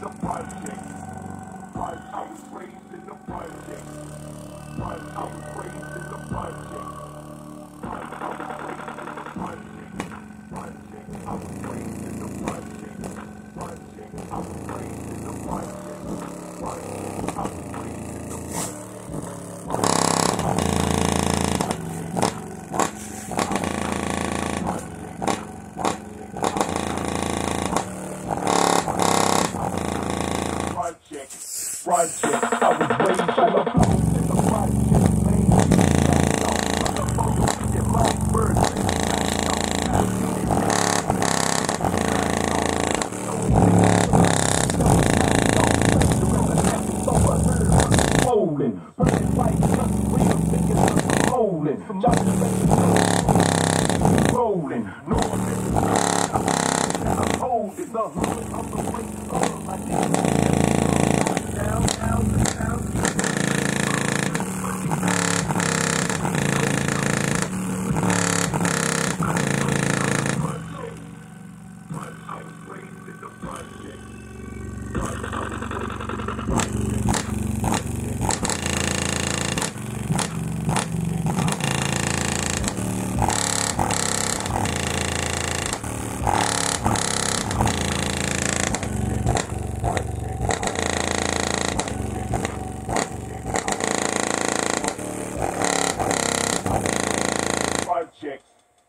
the project. I was raised in the project. I was raised in the project. I was raised in the project. Project. I was raised in the project. Project. I was raised in the project. Project. I was raised on the floor in the bird, Rolling, rolling. Hold is the hood of the way of my nigga. Down, down, down. I was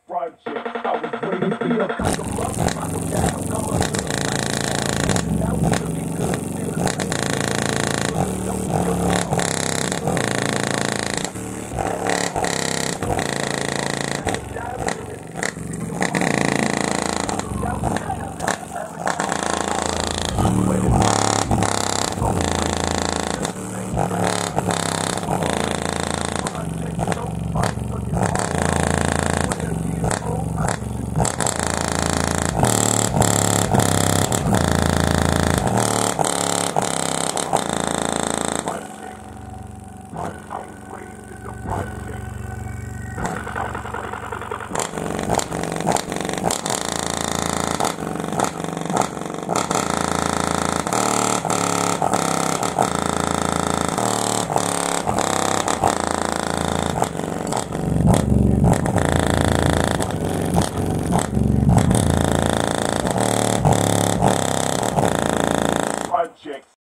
project. I was waiting for your up, come down,